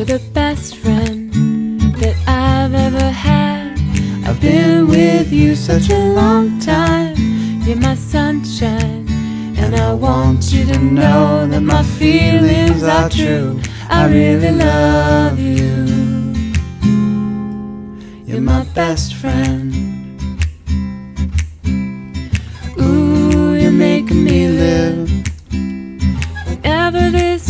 You're the best friend that I've ever had. I've been with you such a long time. You're my sunshine. And I want you to know that my feelings are true. I really love you. You're my best friend. Ooh, you make me live. Whenever this